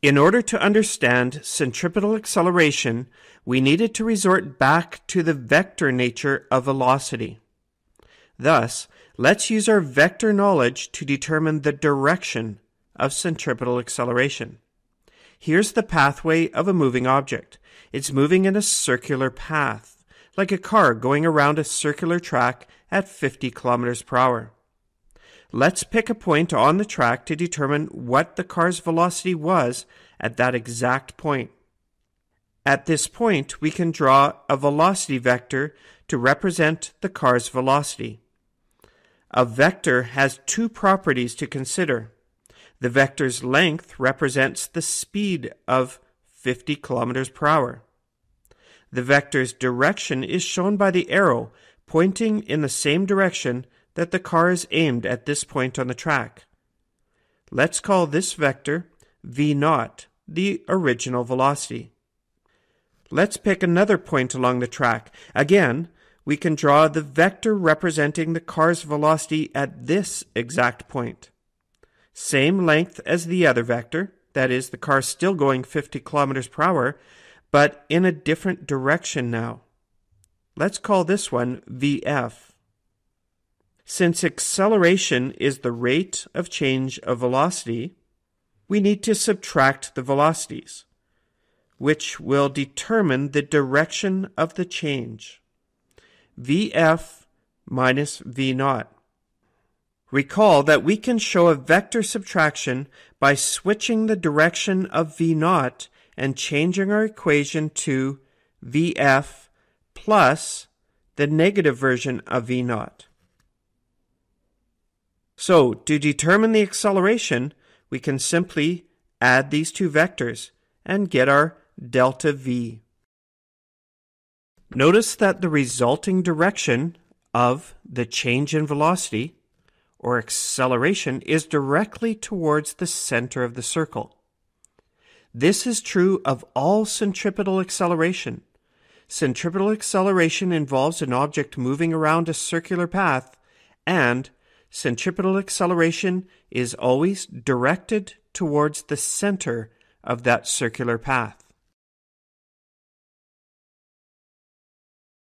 In order to understand centripetal acceleration, we needed to resort back to the vector nature of velocity. Thus, let's use our vector knowledge to determine the direction of centripetal acceleration. Here's the pathway of a moving object. It's moving in a circular path, like a car going around a circular track at 50 kilometers per hour. Let's pick a point on the track to determine what the car's velocity was at that exact point. At this point, we can draw a velocity vector to represent the car's velocity. A vector has two properties to consider. The vector's length represents the speed of 50 kilometers per hour. The vector's direction is shown by the arrow pointing in the same direction that the car is aimed at this point on the track. Let's call this vector v naught, the original velocity. Let's pick another point along the track. Again, we can draw the vector representing the car's velocity at this exact point. Same length as the other vector, that is, the car still going 50 kilometers per hour, but in a different direction now. Let's call this one VF. Since acceleration is the rate of change of velocity, we need to subtract the velocities, which will determine the direction of the change. VF minus V naught. Recall that we can show a vector subtraction by switching the direction of V naught and changing our equation to VF plus the negative version of V naught. So, to determine the acceleration, we can simply add these two vectors and get our delta V. Notice that the resulting direction of the change in velocity or acceleration is directly towards the center of the circle. This is true of all centripetal acceleration. Centripetal acceleration involves an object moving around a circular path and centripetal acceleration is always directed towards the center of that circular path.